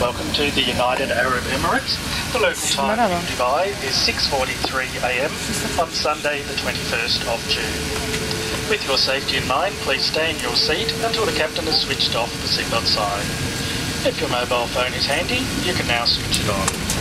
Welcome to the United Arab Emirates. The local time in Dubai is 6.43am on Sunday the 21st of June. With your safety in mind, please stay in your seat until the captain has switched off the seatbelt sign. If your mobile phone is handy, you can now switch it on.